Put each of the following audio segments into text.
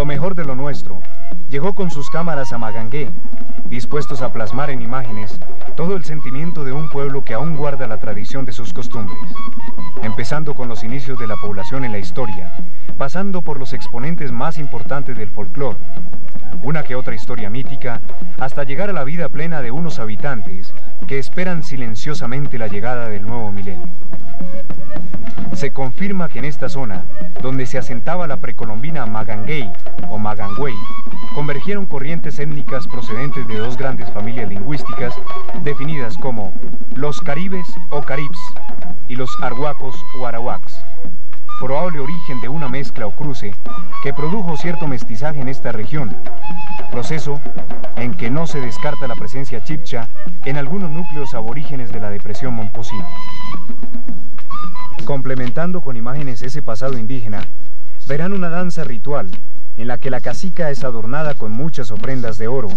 Lo mejor de lo nuestro. Llegó con sus cámaras a Magangué, dispuestos a plasmar en imágenes todo el sentimiento de un pueblo que aún guarda la tradición de sus costumbres, empezando con los inicios de la población en la historia, pasando por los exponentes más importantes del folclore, una que otra historia mítica, hasta llegar a la vida plena de unos habitantes que esperan silenciosamente la llegada del nuevo milenio. Se confirma que en esta zona, donde se asentaba la precolombina Maganguey o Magangüey, convergieron corrientes étnicas procedentes de dos grandes familias lingüísticas definidas como los caribes o caribs y los arhuacos o arawaks, probable origen de una mezcla o cruce que produjo cierto mestizaje en esta región, proceso en que no se descarta la presencia chipcha en algunos núcleos aborígenes de la depresión Momposí. Complementando con imágenes ese pasado indígena, verán una danza ritual en la que la casica es adornada con muchas ofrendas de oro,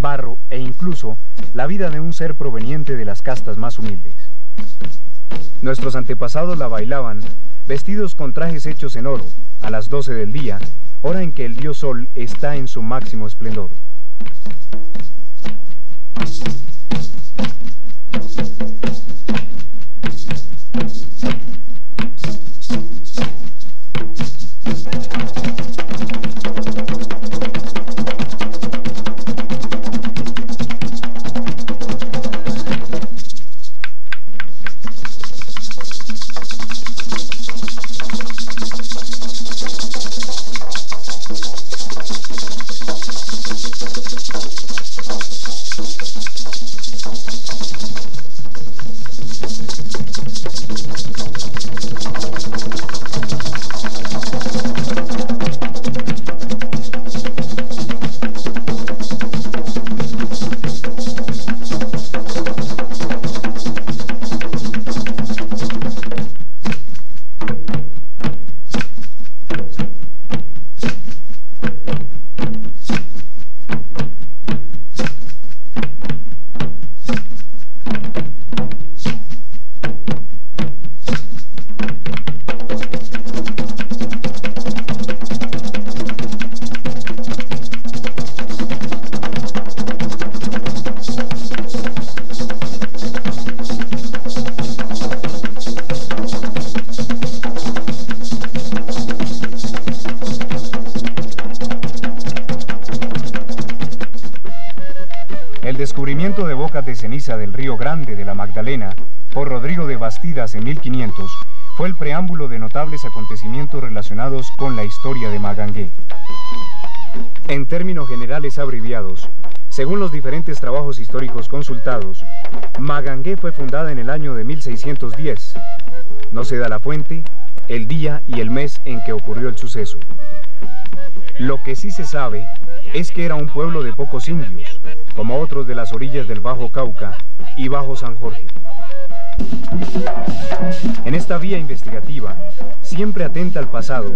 barro e incluso la vida de un ser proveniente de las castas más humildes. Nuestros antepasados la bailaban vestidos con trajes hechos en oro, a las 12 del día, hora en que el dios Sol está en su máximo esplendor. Thank you. Del Río Grande de la Magdalena por Rodrigo de Bastidas en 1500 fue el preámbulo de notables acontecimientos relacionados con la historia de Magangué. En términos generales abreviados, según los diferentes trabajos históricos consultados, Magangué fue fundada en el año de 1610. No se da la fuente, el día y el mes en que ocurrió el suceso. Lo que sí se sabe es que era un pueblo de pocos indios, como otros de las orillas del Bajo Cauca y Bajo San Jorge. En esta vía investigativa, siempre atenta al pasado,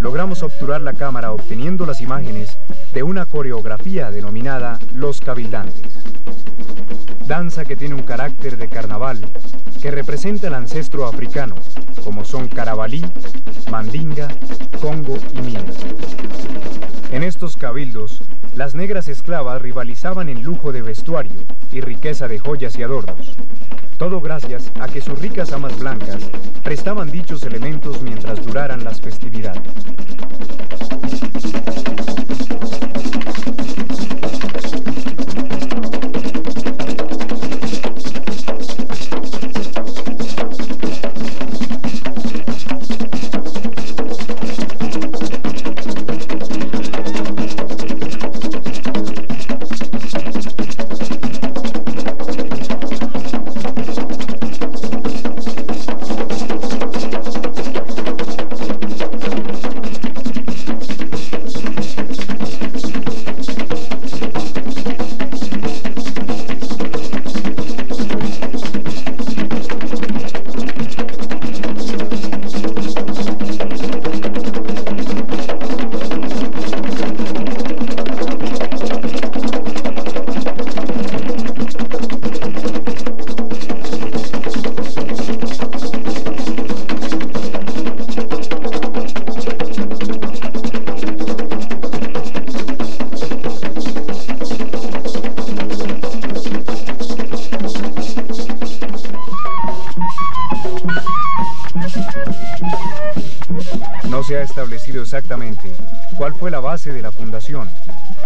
logramos obturar la cámara obteniendo las imágenes de una coreografía denominada Los Cabildantes. Danza que tiene un carácter de carnaval que representa el ancestro africano, como son carabalí, mandinga, congo y mina. En estos cabildos, las negras esclavas rivalizaban en lujo de vestuario y riqueza de joyas y adornos. Todo gracias a que sus ricas amas blancas prestaban dichos elementos mientras duraran las festividades. Establecido exactamente cuál fue la base de la fundación,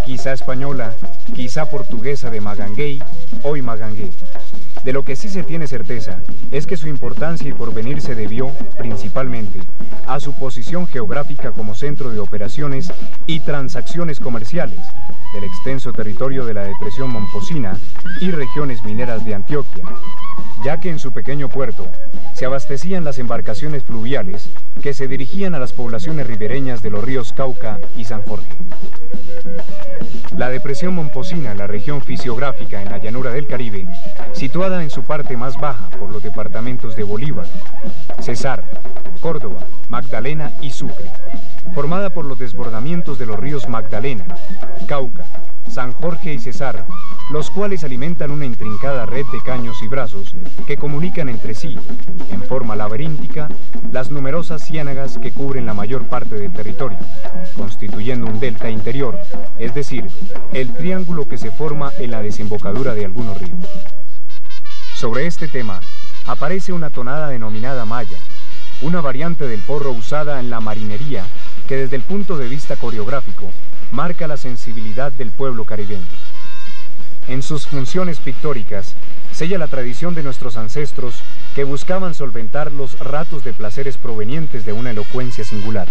quizá española, quizá portuguesa de Maganguey, hoy Magangué. De lo que sí se tiene certeza es que su importancia y porvenir se debió, principalmente, a su posición geográfica como centro de operaciones y transacciones comerciales del extenso territorio de la depresión Momposina y regiones mineras de Antioquia, ya que en su pequeño puerto se abastecían las embarcaciones fluviales que se dirigían a las poblaciones ribereñas de los ríos Cauca y San Jorge. La depresión Momposina, la región fisiográfica en la llanura del Caribe, situada en su parte más baja por los departamentos de Bolívar, Cesar, Córdoba, Magdalena y Sucre, formada por los desbordamientos de los ríos Magdalena, Cauca, San Jorge y Cesar, los cuales alimentan una intrincada red de caños y brazos que comunican entre sí, en forma laberíntica, las numerosas ciénagas que cubren la mayor parte del territorio, constituyendo un delta interior, es decir, el triángulo que se forma en la desembocadura de algunos ríos. Sobre este tema, aparece una tonada denominada maya, una variante del porro usada en la marinería que desde el punto de vista coreográfico marca la sensibilidad del pueblo caribeño. En sus funciones pictóricas, sella la tradición de nuestros ancestros que buscaban solventar los ratos de placeres provenientes de una elocuencia singular.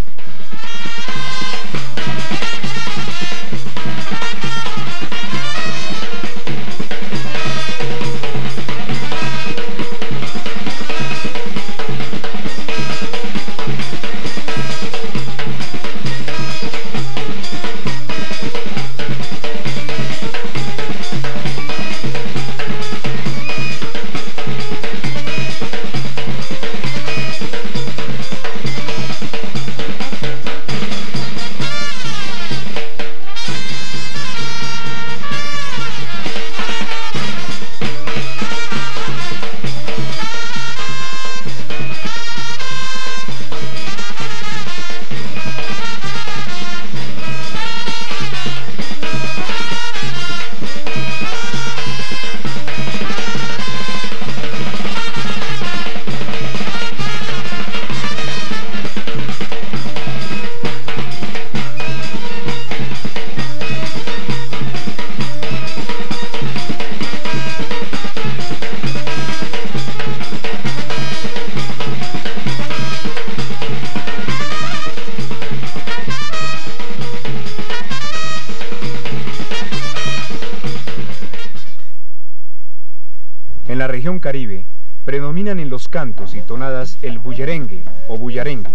Caribe, predominan en los cantos y tonadas el bullerengue o bullarengue,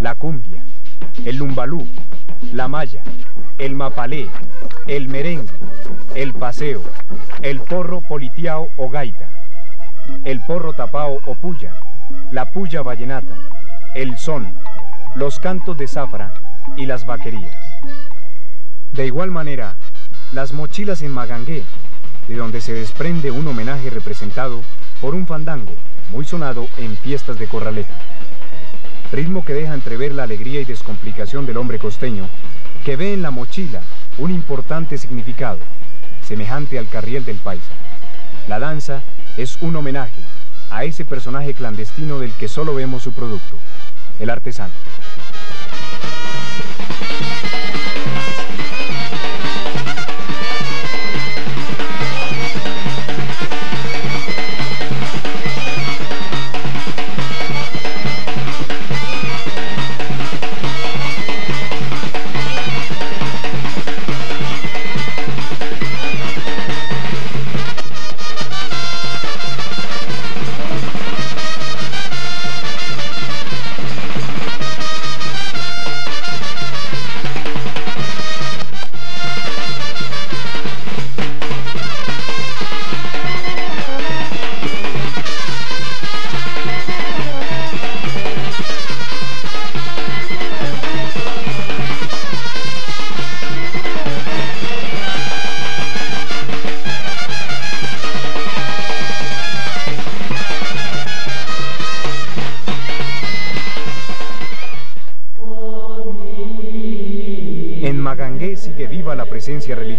la cumbia, el lumbalú, la maya, el mapalé, el merengue, el paseo, el porro politeao o gaita, el porro tapao o puya, la puya vallenata, el son, los cantos de zafra y las vaquerías. De igual manera, las mochilas en Magangué, de donde se desprende un homenaje representado por un fandango muy sonado en fiestas de Corraleja. Ritmo que deja entrever la alegría y descomplicación del hombre costeño, que ve en la mochila un importante significado, semejante al carriel del paisa. La danza es un homenaje a ese personaje clandestino del que solo vemos su producto, el artesano.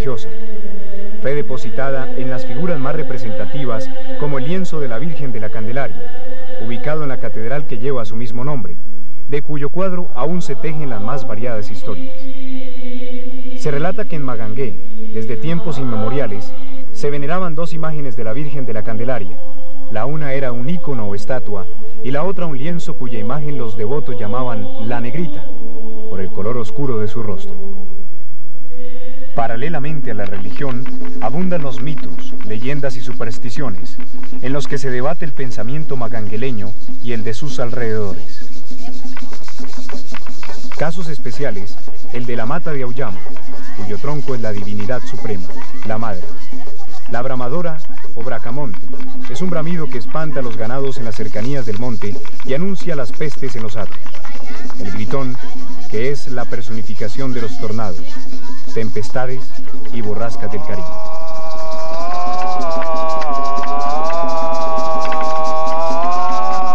Religiosa. Fue depositada en las figuras más representativas como el lienzo de la Virgen de la Candelaria, ubicado en la catedral que lleva su mismo nombre, de cuyo cuadro aún se tejen las más variadas historias. Se relata que en Magangué, desde tiempos inmemoriales, se veneraban dos imágenes de la Virgen de la Candelaria. La una era un ícono o estatua y la otra un lienzo cuya imagen los devotos llamaban la negrita, por el color oscuro de su rostro. Paralelamente a la religión, abundan los mitos, leyendas y supersticiones, en los que se debate el pensamiento magangueleño y el de sus alrededores. Casos especiales, el de la mata de Auyama, cuyo tronco es la divinidad suprema, la madre. La bramadora o bracamonte es un bramido que espanta a los ganados en las cercanías del monte y anuncia las pestes en los atos. El gritón, que es la personificación de los tornados, tempestades y borrascas del Caribe.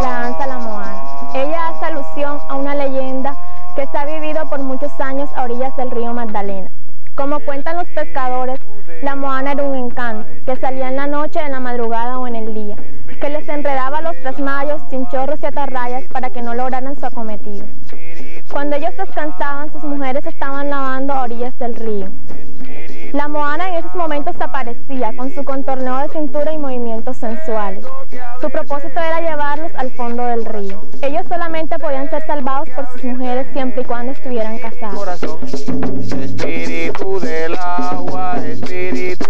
La danza la moana. Ella hace alusión a una leyenda que se ha vivido por muchos años a orillas del río Magdalena. Como cuentan los pescadores, la moana era un encanto, que salía en la noche, en la madrugada o en el día, que les enredaba los trasmayos, chinchorros y atarrayas para que no lograran su acometido. Cuando ellos descansaban, sus mujeres estaban lavando a orillas del río. La moana en esos momentos aparecía con su contorneo de cintura y movimientos sensuales. Su propósito era llevarlos al fondo del río. Ellos solamente podían ser salvados por sus mujeres siempre y cuando estuvieran casados. Espíritu del agua, espíritu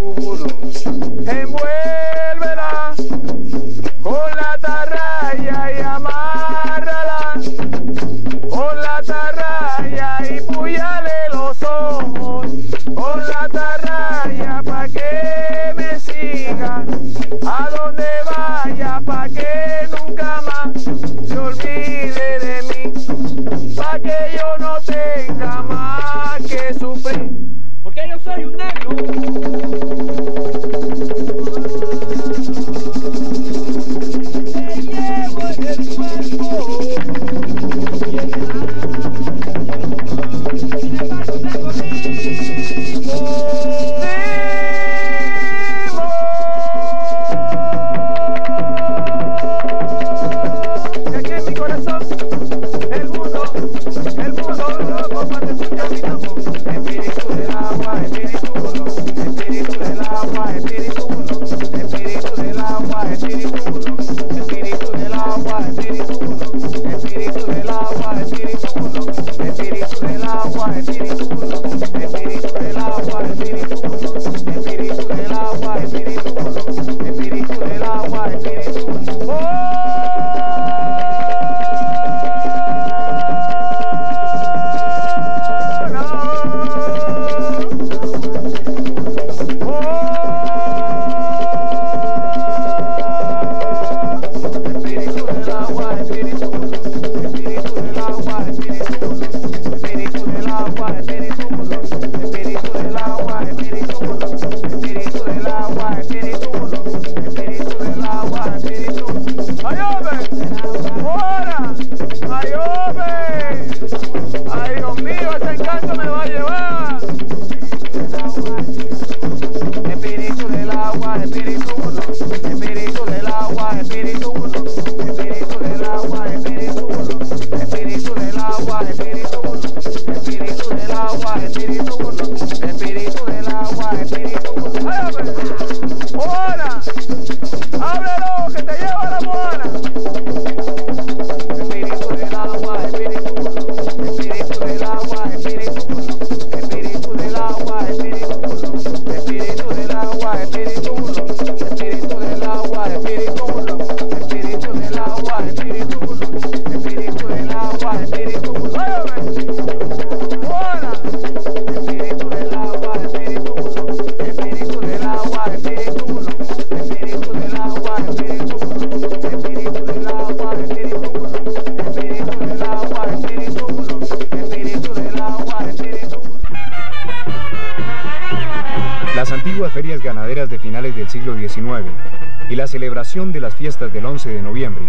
celebración de las fiestas del 11 de noviembre,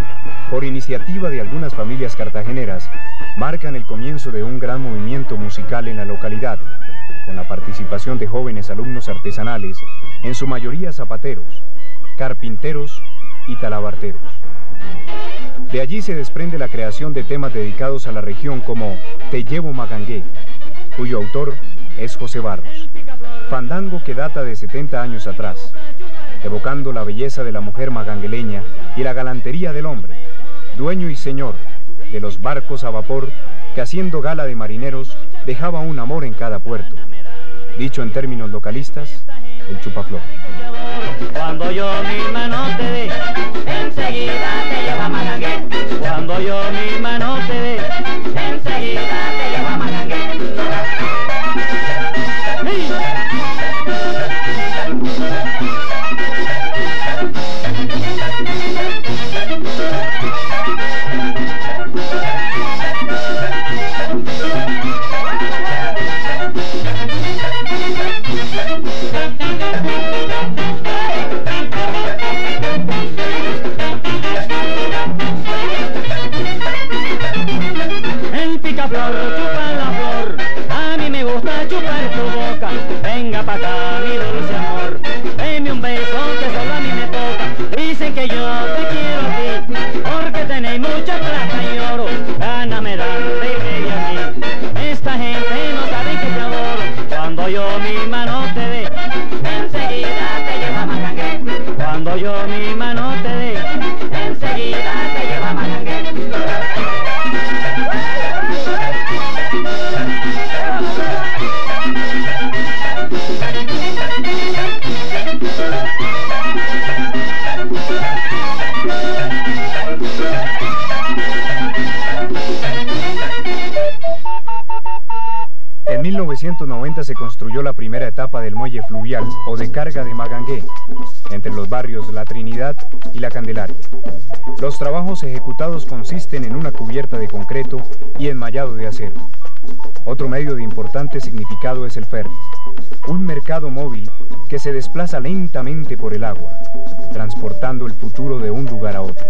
por iniciativa de algunas familias cartageneras, marcan el comienzo de un gran movimiento musical en la localidad, con la participación de jóvenes alumnos artesanales, en su mayoría zapateros, carpinteros y talabarteros. De allí se desprende la creación de temas dedicados a la región como Te llevo Magangué, cuyo autor es José Barros. Fandango que data de 70 años atrás, evocando la belleza de la mujer magangueleña y la galantería del hombre, dueño y señor de los barcos a vapor que haciendo gala de marineros dejaba un amor en cada puerto. Dicho en términos localistas, el chupaflor. Cuando yo mi mano te dé, enseguida te lleva a Magangué. Cuando yo mi mano te dé, enseguida 1990 se construyó la primera etapa del muelle fluvial o de carga de Magangué, entre los barrios La Trinidad y La Candelaria. Los trabajos ejecutados consisten en una cubierta de concreto y enmallado de acero. Otro medio de importante significado es el ferry, un mercado móvil que se desplaza lentamente por el agua, transportando el futuro de un lugar a otro.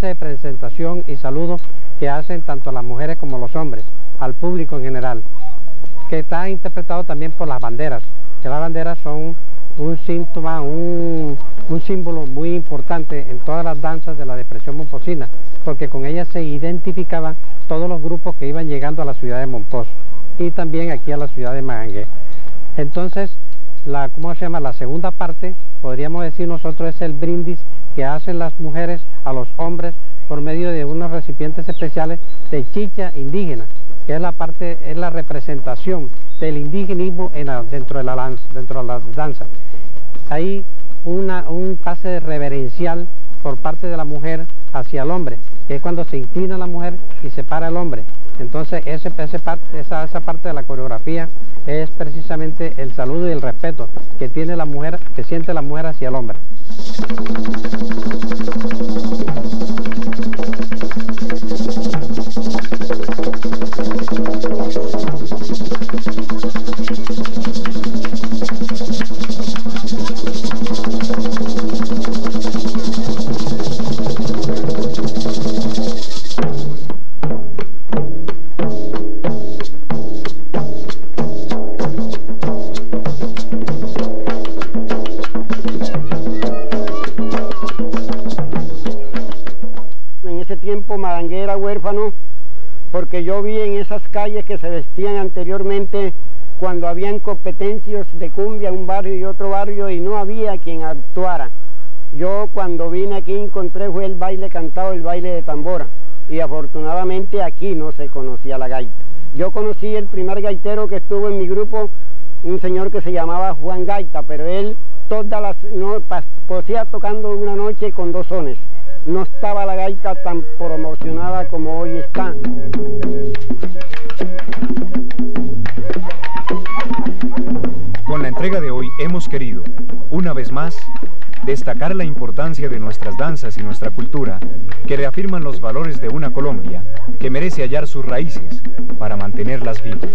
De presentación y saludo que hacen tanto las mujeres como los hombres, al público en general, que está interpretado también por las banderas, que las banderas son un síntoma, un, símbolo muy importante en todas las danzas de la depresión momposina, porque con ellas se identificaban todos los grupos que iban llegando a la ciudad de Monpós y también aquí a la ciudad de Magangué. Entonces, la, ¿cómo se llama? La segunda parte, podríamos decir nosotros, es el brindis que hacen las mujeres a los hombres por medio de unos recipientes especiales de chicha indígena, que es la parte, es la representación del indigenismo en dentro, de la, lanza- dentro de la danza. Hay una, un pase reverencial por parte de la mujer hacia el hombre, que es cuando se inclina la mujer y se para el hombre. Entonces esa, esa parte de la coreografía es precisamente el saludo y el respeto que tiene la mujer, que siente la mujer hacia el hombre. Habían competencias de cumbia un barrio y otro barrio y no había quien actuara. Yo cuando vine aquí encontré fue el baile cantado, el baile de tambora y afortunadamente aquí no se conocía la gaita. Yo conocí el primer gaitero que estuvo en mi grupo, un señor que se llamaba Juan Gaita, pero él todas las no, posía tocando una noche con dos sones. No estaba la gaita tan promocionada como hoy está. Con la entrega de hoy hemos querido, una vez más, destacar la importancia de nuestras danzas y nuestra cultura, que reafirman los valores de una Colombia que merece hallar sus raíces para mantenerlas vivas.